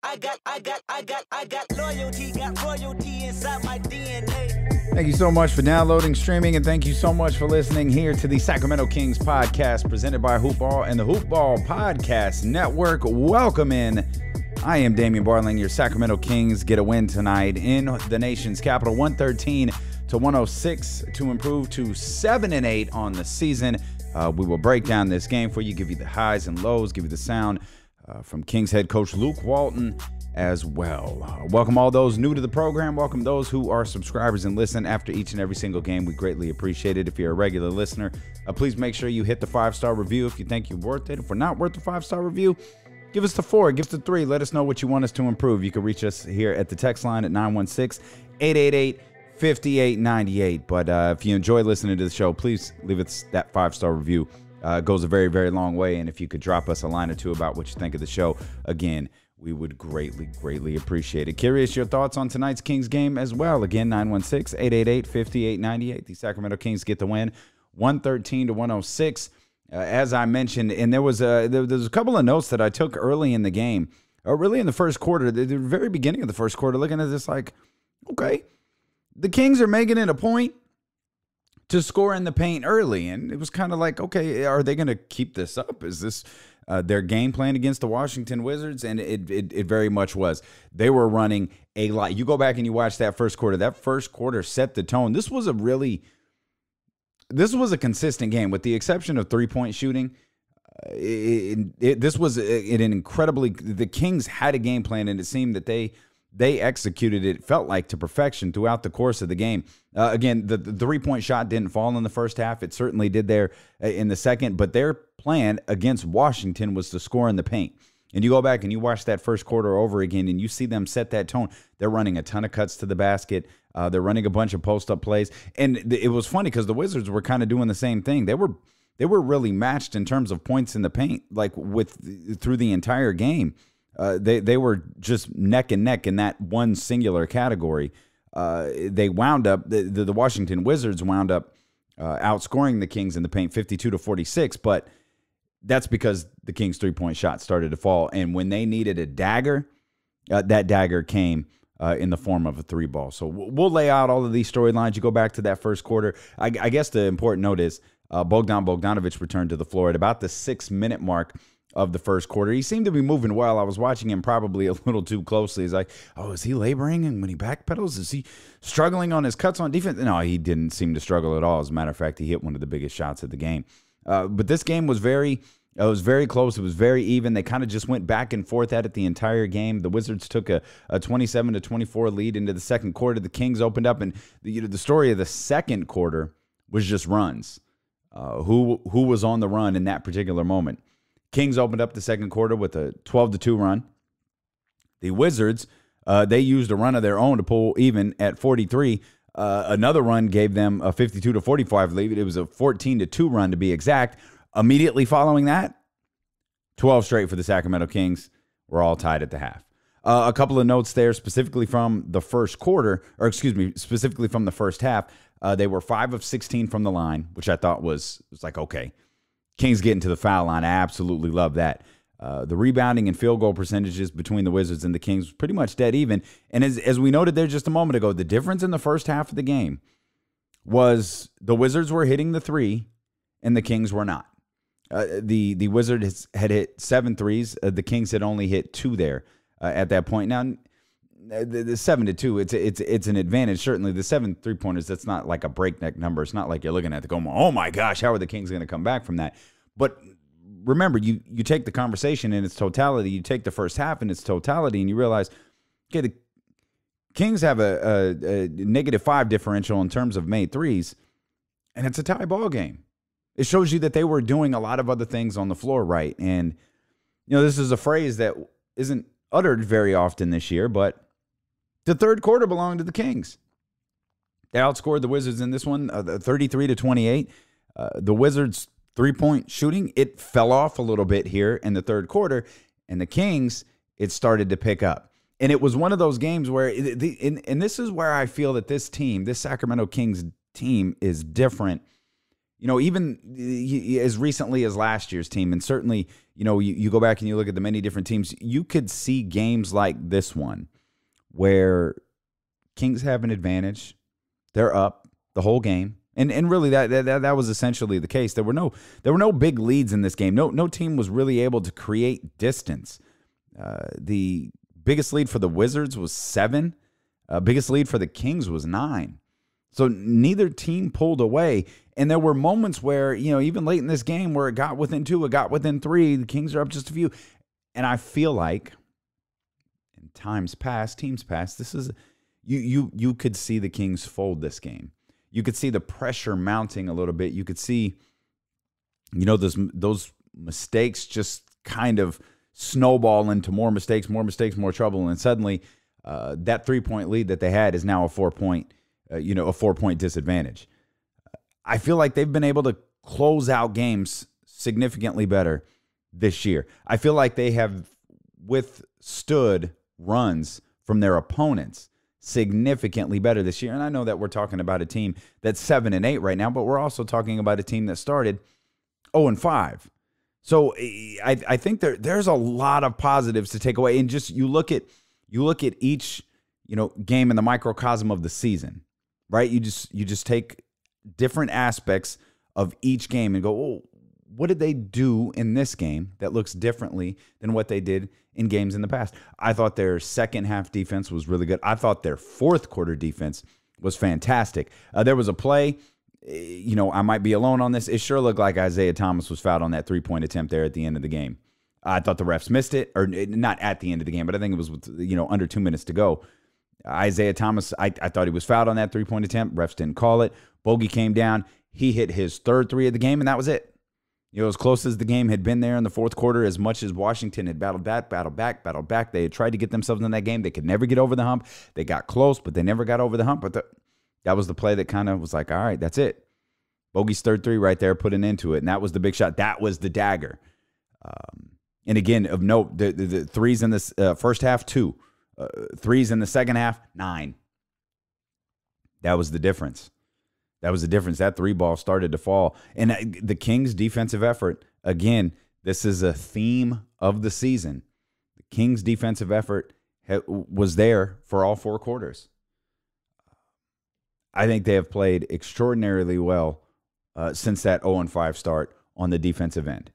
I got, I got, I got, I got loyalty, got royalty inside my DNA. Thank you so much for downloading, streaming, and thank you so much for listening here to the Sacramento Kings podcast presented by Hoopball and the Hoopball Podcast Network. Welcome in. I am Damian Barling. Your Sacramento Kings get a win tonight in the nation's capital, 113 to 106 to improve to 7 and 8 on the season. Uh, we will break down this game for you, give you the highs and lows, give you the sound uh, from Kings head coach Luke Walton as well. Uh, welcome all those new to the program. Welcome those who are subscribers and listen after each and every single game. We greatly appreciate it. If you're a regular listener, uh, please make sure you hit the five star review if you think you're worth it. If we're not worth the five star review, give us the four, give us the three. Let us know what you want us to improve. You can reach us here at the text line at 916 888 5898. But uh, if you enjoy listening to the show, please leave us that five star review. Uh, goes a very, very long way. And if you could drop us a line or two about what you think of the show, again, we would greatly, greatly appreciate it. Curious your thoughts on tonight's Kings game as well. Again, 916 888 5898. The Sacramento Kings get the win 113 to 106. Uh, as I mentioned, and there was a there, there was a couple of notes that I took early in the game, or really in the first quarter, the, the very beginning of the first quarter, looking at this like, okay, the Kings are making it a point to score in the paint early. And it was kind of like, okay, are they going to keep this up? Is this uh, their game plan against the Washington Wizards? And it, it, it very much was. They were running a lot. You go back and you watch that first quarter. That first quarter set the tone. This was a really, this was a consistent game with the exception of three point shooting. Uh, it, it, this was an incredibly, the Kings had a game plan and it seemed that they, they executed it felt like to perfection throughout the course of the game. Uh, again, the, the three point shot didn't fall in the first half. It certainly did there uh, in the second, but their plan against Washington was to score in the paint. And you go back and you watch that first quarter over again, and you see them set that tone. They're running a ton of cuts to the basket. Uh, they're running a bunch of post up plays, and it was funny because the Wizards were kind of doing the same thing. They were they were really matched in terms of points in the paint, like with through the entire game. Uh, they they were just neck and neck in that one singular category. Uh, they wound up the, the, Washington Wizards wound up uh, outscoring the Kings in the paint 52 to 46, but that's because the Kings three point shot started to fall, and when they needed a dagger, uh, that dagger came. Uh, in the form of a three ball. So we'll lay out all of these storylines. You go back to that first quarter. I, I guess the important note is Bogdan Bogdanovich returned to the floor at about the six minute mark of the first quarter. He seemed to be moving well. I was watching him probably a little too closely. He's like, oh, is he laboring? And when he backpedals, is he struggling on his cuts on defense? No, he didn't seem to struggle at all. As a matter of fact, he hit one of the biggest shots of the game. Uh, but this game was very. It was very close. It was very even. They kind of just went back and forth at it the entire game. The Wizards took a, a 27 to 24 lead into the second quarter. The Kings opened up, and the, you know, the story of the second quarter was just runs. Uh, who who was on the run in that particular moment? Kings opened up the second quarter with a 12 to 2 run. The Wizards, uh, they used a run of their own to pull even at 43. Uh, another run gave them a 52 to 45 lead. It was a 14 to 2 run to be exact. Immediately following that, 12 straight for the Sacramento Kings. We're all tied at the half. Uh, a couple of notes there, specifically from the first quarter, or excuse me, specifically from the first half. Uh, they were five of 16 from the line, which I thought was was like okay. Kings getting to the foul line. I absolutely love that. Uh, the rebounding and field goal percentages between the Wizards and the Kings pretty much dead even. And as, as we noted there just a moment ago, the difference in the first half of the game was the Wizards were hitting the three and the Kings were not. Uh, the the Wizards had hit seven threes. Uh, the Kings had only hit two there uh, at that point. Now, Uh, the, the, seven to two, it's it's it's an advantage. Certainly, the seven three pointers. That's not like a breakneck number. It's not like you're looking at the go. Oh my gosh, how are the Kings going to come back from that? But remember, you you take the conversation in its totality. You take the first half in its totality, and you realize, okay, the Kings have a, a, a negative five differential in terms of made threes, and it's a tie ball game. It shows you that they were doing a lot of other things on the floor right, and you know this is a phrase that isn't uttered very often this year, but the third quarter belonged to the Kings. They outscored the Wizards in this one, uh, 33 to 28. Uh, the Wizards' three point shooting it fell off a little bit here in the third quarter, and the Kings it started to pick up. And it was one of those games where, the, and, and this is where I feel that this team, this Sacramento Kings team, is different You know, even as recently as last year's team, and certainly, you know, you, you go back and you look at the many different teams, you could see games like this one where Kings have an advantage. They're up the whole game. And and really that, that that was essentially the case. There were no there were no big leads in this game. No no team was really able to create distance. Uh, the biggest lead for the Wizards was seven. Uh, biggest lead for the Kings was nine. So neither team pulled away. And there were moments where, you know, even late in this game where it got within two, it got within three. The Kings are up just a few. And I feel like in times past, teams past, this is you you you could see the Kings fold this game. You could see the pressure mounting a little bit. You could see, you know, those those mistakes just kind of snowball into more mistakes, more mistakes, more trouble, and suddenly uh, that three point lead that they had is now a four point, uh, you know, a four point disadvantage. I feel like they've been able to close out games significantly better this year. I feel like they have withstood runs from their opponents significantly better this year. And I know that we're talking about a team that's seven and eight right now, but we're also talking about a team that started 0 and 5. So eh, I, I think there there's a lot of positives to take away. And just you look at you look at each, you know, game in the microcosm of the season, right? You just you just take different aspects of each game and go, oh, what did they do in this game that looks differently than what they did in games in the past? I thought their second half defense was really good. I thought their fourth quarter defense was fantastic. Uh, there was a play, eh, you know, I might be alone on this. It sure looked like Isaiah Thomas was fouled on that three point attempt there at the end of the game. I thought the refs missed it, or eh, not at the end of the game, but I think it was with, you know under two minutes to go. Isaiah Thomas, I, I thought he was fouled on that three point attempt. Refs didn't call it. Bogi came down. He hit his third three of the game, and that was it. You know, as close as the game had been there in the fourth quarter, as much as Washington had battled back, battled back, battled back, they had tried to get themselves in that game. They could never get over the hump. They got close, but they never got over the hump. But the, that was the play that kind of was like, all right, that's it. Bogi's third three right there, put an end to it. And that was the big shot. That was the dagger. Um, and again, of note, the, the, the threes in the uh, first half, two. Uh, threes in the second half, nine. That was the difference. That was the difference. That three ball started to fall. And uh, the Kings' defensive effort, again, this is a theme of the season. The Kings' defensive effort was there for all four quarters. I think they have played extraordinarily well uh, since that 0 5 start on the defensive end.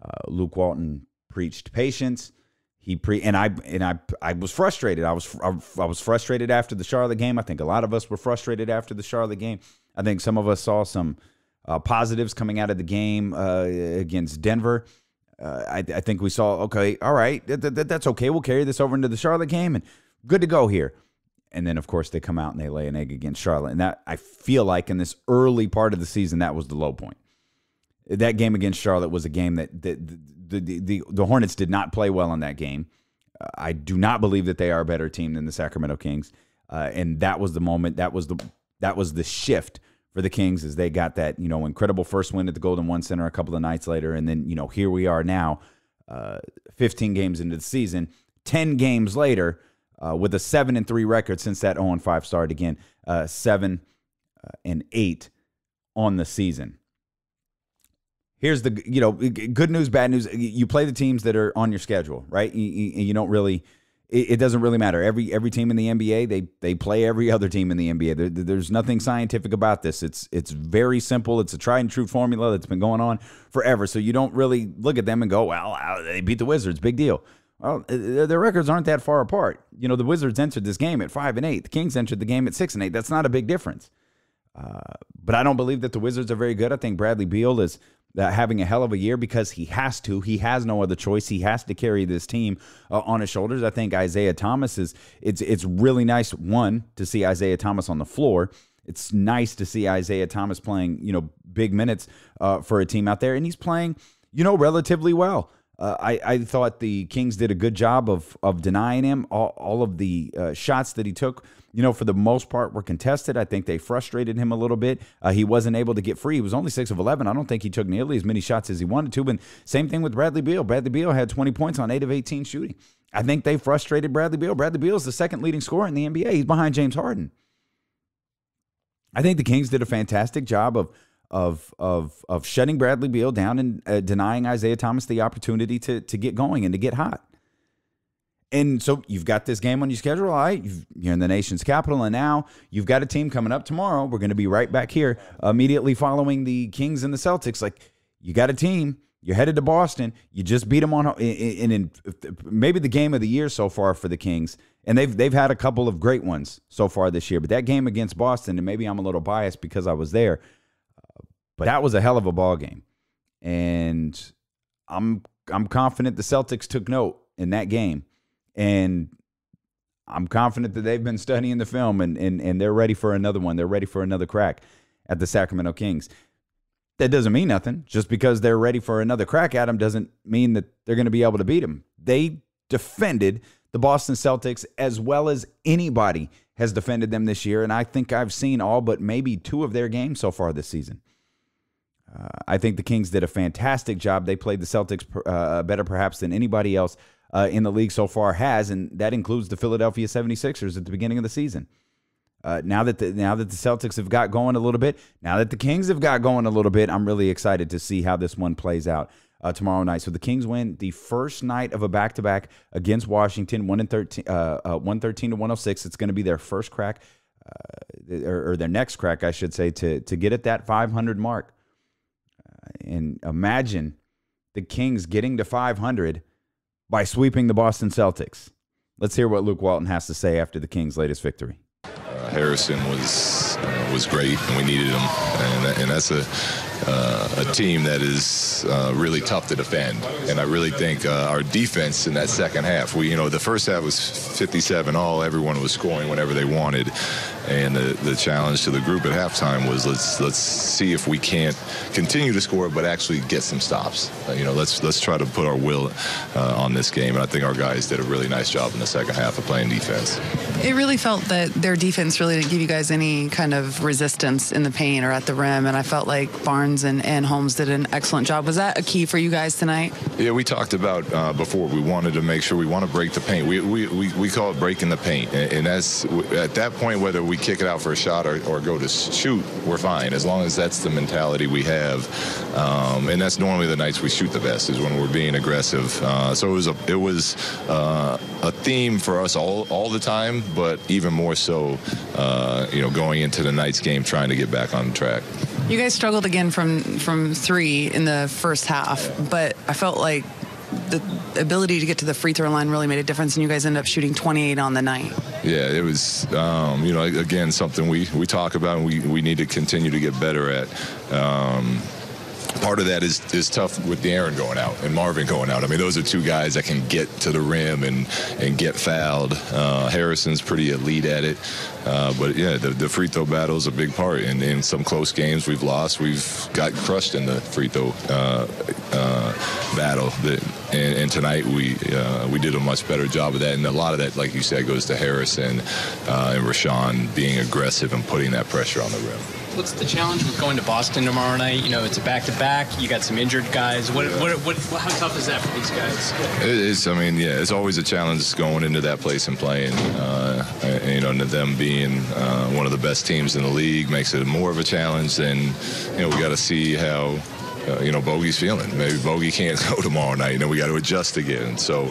Uh, Luke Walton preached patience. He pre and I and I I was frustrated. I was I was frustrated after the Charlotte game. I think a lot of us were frustrated after the Charlotte game. I think some of us saw some uh, positives coming out of the game uh, against Denver. Uh, I, I, think we saw, okay, all right, th- th- that's okay. We'll carry this over into the Charlotte game and good to go here. And then, of course, they come out and they lay an egg against Charlotte. And that, I feel like in this early part of the season, that was the low point. That game against Charlotte was a game that, the, the, the, the Hornets did not play well in that game. Uh, I do not believe that they are a better team than the Sacramento Kings. Uh, and that was the moment, that was the that was the shift for the Kings as they got that you know incredible first win at the Golden One Center a couple of nights later, and then you know here we are now, uh, 15 games into the season, 10 games later, uh, with a seven and three record since that 0 and 5 start again, uh, seven uh, and eight on the season. Here's the you know good news, bad news. You play the teams that are on your schedule, right? You, you, don't really it, it, doesn't really matter. Every every team in the NBA they they play every other team in the NBA. There, there's nothing scientific about this. It's it's very simple. It's a tried and true formula that's been going on forever. So you don't really look at them and go, well, they beat the Wizards, big deal. Well, their records aren't that far apart. You know, the Wizards entered this game at five and eight. The Kings entered the game at six and eight. That's not a big difference. Uh, but I don't believe that the Wizards are very good. I think Bradley Beal is having a hell of a year because he has to. He has no other choice. He has to carry this team uh, on his shoulders. I think Isaiah Thomas is. It's it's really nice one to see Isaiah Thomas on the floor. It's nice to see Isaiah Thomas playing you know big minutes uh, for a team out there, and he's playing you know relatively well. Uh, I, I thought the Kings did a good job of of denying him all, all of the uh, shots that he took. You know, for the most part, were contested. I think they frustrated him a little bit. Uh, he wasn't able to get free. He was only six of eleven. I don't think he took nearly as many shots as he wanted to. But same thing with Bradley Beal. Bradley Beal had twenty points on eight of eighteen shooting. I think they frustrated Bradley Beal. Bradley Beal is the second leading scorer in the NBA. He's behind James Harden. I think the Kings did a fantastic job of of of of shutting Bradley Beal down and uh, denying Isaiah Thomas the opportunity to to get going and to get hot. And so you've got this game on your schedule, all right? You're in the nation's capital, and now you've got a team coming up tomorrow. We're going to be right back here immediately following the Kings and the Celtics. Like you got a team. You're headed to Boston. You just beat them on, in, in maybe the game of the year so far for the Kings, and they've they've had a couple of great ones so far this year. But that game against Boston, and maybe I'm a little biased because I was there, but that was a hell of a ball game, and I'm I'm confident the Celtics took note in that game and I'm confident that they've been studying the film and, and, and they're ready for another one. They're ready for another crack at the Sacramento Kings. That doesn't mean nothing. Just because they're ready for another crack at them doesn't mean that they're going to be able to beat them. They defended the Boston Celtics as well as anybody has defended them this year. And I think I've seen all but maybe two of their games so far this season. Uh, I think the Kings did a fantastic job. They played the Celtics uh, better perhaps than anybody else uh, in the league so far has, and that includes the Philadelphia 76ers at the beginning of the season. Uh, now that the now that the Celtics have got going a little bit, now that the Kings have got going a little bit, I'm really excited to see how this one plays out uh, tomorrow night. So the Kings win the first night of a back to back against Washington, one and thirteen, uh, uh, one thirteen to one hundred oh six. It's going to be their first crack, uh, or, or, their next crack, I should say, to to get at that 500 mark. Uh, and imagine the Kings getting to 500 by sweeping the Boston Celtics. Let's hear what Luke Walton has to say after the Kings' latest victory. Uh, Harrison was uh, was great, and we needed him, and, and that's a uh, a team that is uh, really tough to defend. And I really think uh, our defense in that second half, we you know the first half was 57 all, everyone was scoring whenever they wanted, and the, the challenge to the group at halftime was let's let's see if we can't continue to score, but actually get some stops. Uh, you know, let's let's try to put our will uh, on this game, and I think our guys did a really nice job in the second half of playing defense. It really felt that their defense really didn't give you guys any kind of resistance in the paint or at the rim, and I felt like Barnes and, and Holmes did an excellent job. Was that a key for you guys tonight? Yeah, we talked about uh, before. We wanted to make sure we want to break the paint. We, we, we, we call it breaking the paint, and, and that's at that point whether we kick it out for a shot or, or go to shoot, we're fine as long as that's the mentality we have. Um, and that's normally the nights we shoot the best is when we're being aggressive. Uh, so it was a it was uh, a theme for us all all the time, but even more so, uh, you know, going into the night's game trying to get back on track. You guys struggled again from from three in the first half, but I felt like the ability to get to the free throw line really made a difference, and you guys ended up shooting 28 on the night. Yeah, it was, um, you know, again, something we, we talk about and we, we need to continue to get better at. Um, part of that is is tough with De'Aaron going out and Marvin going out. I mean, those are two guys that can get to the rim and and get fouled. Uh, Harrison's pretty elite at it, uh, but yeah, the, the, free throw battle is a big part. And in some close games we've lost, we've got crushed in the free throw uh, uh battle. That, and, and, tonight we uh, we did a much better job of that. And a lot of that, like you said, goes to Harrison uh, and Richaun being aggressive and putting that pressure on the rim. What's the challenge with going to Boston tomorrow night? You know, it's a back-to-back. You got some injured guys. What, what, what, how tough is that for these guys? It's, I mean, yeah, it's always a challenge going into that place and playing. Uh, and, you know, them being uh, one of the best teams in the league makes it more of a challenge. And you know, we got to see how uh, you know, Bogi's feeling. Maybe Bogey can't go tomorrow night, and then we got to adjust again. So,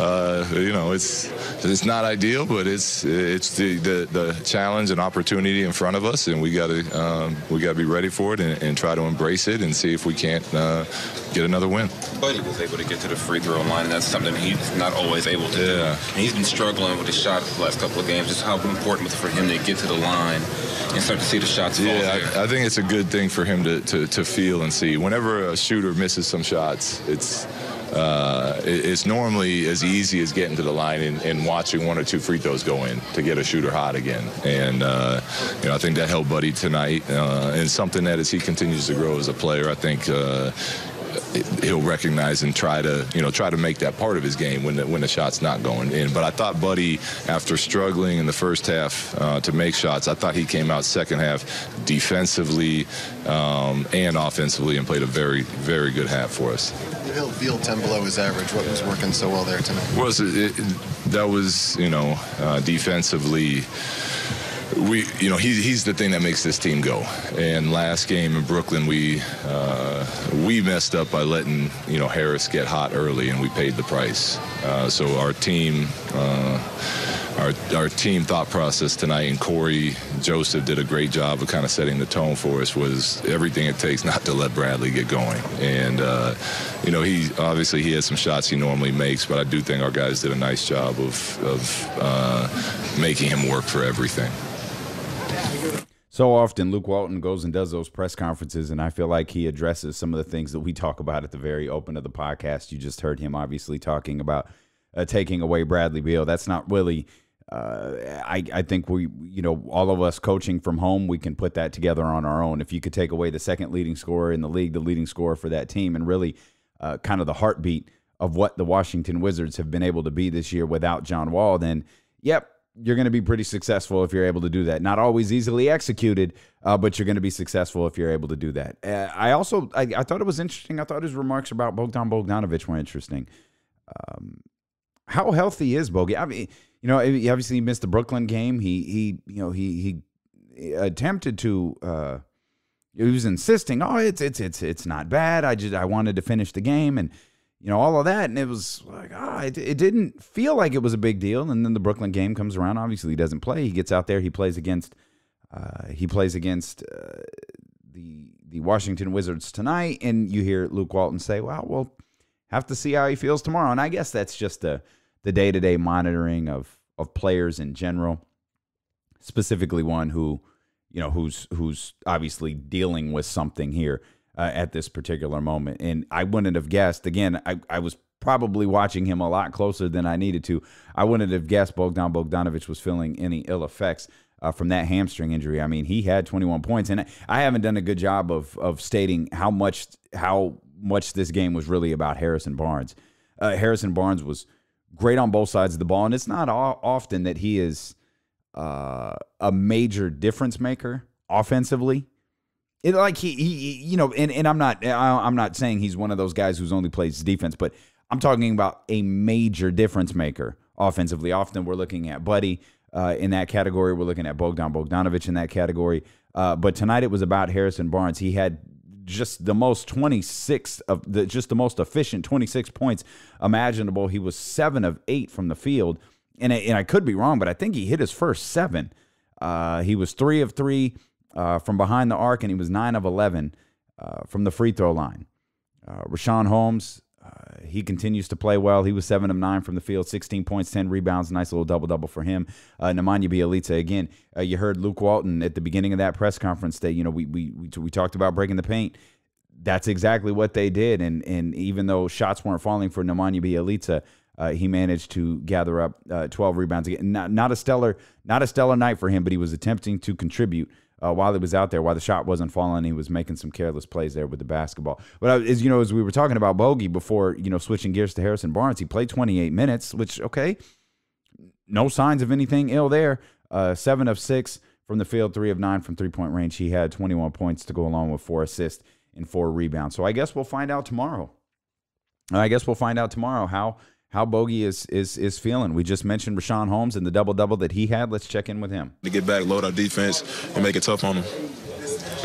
uh, you know, it's it's not ideal, but it's it's the, the, the, challenge and opportunity in front of us, and we got to um, we got to be ready for it and, and, try to embrace it and see if we can't uh, get another win. Buddy was able to get to the free throw line, and that's something he's not always able to yeah. do. And he's been struggling with his shot the last couple of games. Just how important was for him to get to the line and start to see the shots fall. Yeah, I, I, think it's a good thing for him to, to, to feel and see. Whenever a shooter misses some shots, it's uh, it's normally as easy as getting to the line and, and, watching one or two free throws go in to get a shooter hot again. And uh, you know, I think that helped Buddy tonight, uh, and something that as he continues to grow as a player, I think uh, he'll recognize and try to you know try to make that part of his game when the, when the shot's not going in. But I thought Buddy, after struggling in the first half uh, to make shots, I thought he came out second half defensively um, and offensively and played a very very good half for us. He'll feel 10 below his average. What was working so well there tonight? Was it that was you know uh, defensively we, you know, he, he's the thing that makes this team go. And last game in Brooklyn, we uh, we messed up by letting you know Harris get hot early, and we paid the price. Uh, so our team. Uh, our, our team thought process tonight, and Cory Joseph did a great job of kind of setting the tone for us. Was everything it takes not to let Bradley get going, and uh, you know he obviously he has some shots he normally makes, but I do think our guys did a nice job of of uh, making him work for everything. So often, Luke Walton goes and does those press conferences, and I feel like he addresses some of the things that we talk about at the very open of the podcast. You just heard him obviously talking about uh, taking away Bradley Beal. That's not really. Uh, I I think we you know all of us coaching from home we can put that together on our own. If you could take away the second leading scorer in the league, the leading scorer for that team, and really uh, kind of the heartbeat of what the Washington Wizards have been able to be this year without John Wall, then yep, you're going to be pretty successful if you're able to do that. Not always easily executed, uh, but you're going to be successful if you're able to do that. Uh, I also I, I, thought it was interesting. I thought his remarks about Bogdan Bogdanovich were interesting. Um, how healthy is Bogi? I mean, you know, obviously he missed the Brooklyn game. He he you know he he attempted to. Uh, he was insisting, oh, it's it's it's it's not bad. I just I wanted to finish the game and you know, all of that. And it was like, ah, it, it, didn't feel like it was a big deal. And then the Brooklyn game comes around. Obviously, he doesn't play. He gets out there. He plays against, uh, he plays against uh, the the Washington Wizards tonight. And you hear Luke Walton say, well, we'll have to see how he feels tomorrow. And I guess that's just the the day to day monitoring of of players in general, specifically one who, you know, who's who's obviously dealing with something here uh, at this particular moment. And I wouldn't have guessed. Again, I, I was probably watching him a lot closer than I needed to. I wouldn't have guessed Bogdan Bogdanovich was feeling any ill effects. Uh, from that hamstring injury, I mean, he had 21 points, and I haven't done a good job of of stating how much how much this game was really about Harrison Barnes. Uh, Harrison Barnes was great on both sides of the ball, and it's not often that he is uh, a major difference maker offensively. It, like he, he, you know, and, and I'm not, I'm not saying he's one of those guys who's only plays defense, but I'm talking about a major difference maker offensively. Often we're looking at Buddy uh, in that category. We're looking at Bogdan Bogdanovich in that category. Uh, but tonight it was about Harrison Barnes. He had just the most 26 of the just the most efficient 26 points imaginable. He was seven of eight from the field, and I, and I could be wrong, but I think he hit his first seven. Uh, he was three of three uh, from behind the arc, and he was 9 of 11 uh, from the free throw line. Uh, Richaun Holmes, uh, he continues to play well. He was 7 of 9 from the field, 16 points, 10 rebounds, nice little double double for him. Uh, Nemanja Bjelica, again, uh, you heard Luke Walton at the beginning of that press conference that, you know, we, we, we, we talked about breaking the paint that's exactly what they did. And and even though shots weren't falling for Nemanja Bjelica, uh, he managed to gather up uh, 12 rebounds again. Not, not a stellar, not a stellar night for him, but he was attempting to contribute uh, while he was out there, while the shot wasn't falling, he was making some careless plays there with the basketball. But as you know, as we were talking about Bogi before, you know, switching gears to Harrison Barnes, he played 28 minutes, which okay, no signs of anything ill there. Uh, seven of six from the field, three of nine from three point range. He had 21 points to go along with four assists and four rebounds. So I guess we'll find out tomorrow. I guess we'll find out tomorrow how how Bogi is is is feeling. We just mentioned Richaun Holmes and the double double that he had. Let's check in with him. To get back, load our defense, and make it tough on them.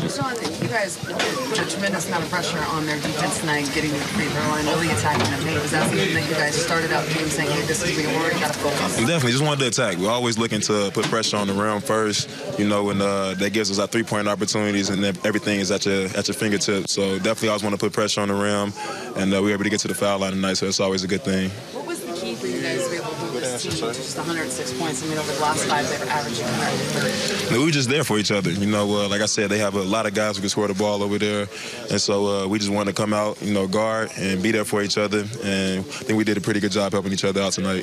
Sean, you guys put a tremendous amount of pressure on their defense tonight, getting to the free throw line, really attacking them. Hey, was that something that you guys started out doing, saying, hey, this is where we're got to focus? We definitely just wanted to attack. We're always looking to put pressure on the rim first, you know, and uh, that gives us our three-point opportunities, and everything is at your at your fingertips. So definitely always want to put pressure on the rim, and uh, we were able to get to the foul line tonight, so it's always a good thing for you guys to be able to move this team to just 106 points. I mean, over the last five, they were averaging 130. We were just there for each other. You know, uh, like I said, they have a lot of guys who can score the ball over there, and so uh, we just wanted to come out, you know, guard and be there for each other. And I think we did a pretty good job helping each other out tonight.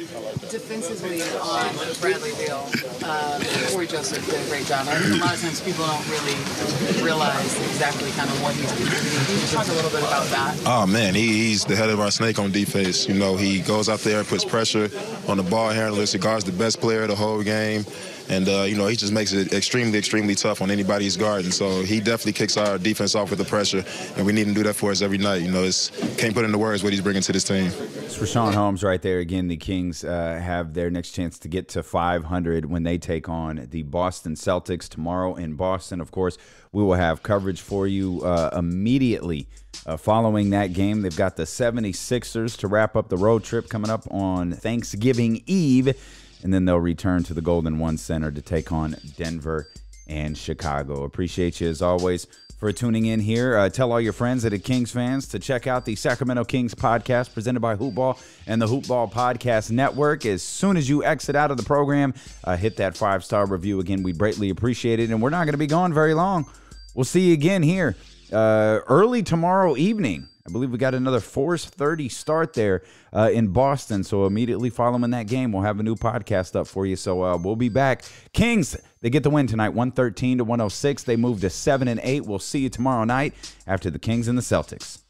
Defensively on Bradley Beal, uh, Cory Joseph did a great job. I think a lot of times people don't really realize exactly kind of what he's doing. Can you talk a little bit about that? Oh man, he, he's the head of our snake on defense. You know, he goes out there, and puts pressure on the ball handlers. He guards the best player of the whole game. and uh, you know he just makes it extremely, extremely tough on anybody's guard. And So he definitely kicks our defense off with the pressure, and we need him to do that for us every night. You know, it's can't put into words what he's bringing to this team. It's Richaun Holmes right there. Again, the Kings uh, have their next chance to get to 500 when they take on the Boston Celtics tomorrow in Boston. Of course, we will have coverage for you uh, immediately uh, following that game. They've got the 76ers to wrap up the road trip coming up on Thanksgiving Eve, and then they'll return to the Golden One Center to take on Denver and Chicago. Appreciate you as always for tuning in here. Uh, tell all your friends that are Kings fans to check out the Sacramento Kings podcast presented by Hoopball and the Hoopball Podcast Network. As soon as you exit out of the program, uh, hit that five star review again. We greatly appreciate it, and we're not going to be gone very long. We'll see you again here uh, early tomorrow evening. I believe we got another 4:30 start there uh, in Boston. So immediately following that game, we'll have a new podcast up for you. So uh, we'll be back. Kings, they get the win tonight, 113 to 106. They move to seven and eight. We'll see you tomorrow night after the Kings and the Celtics.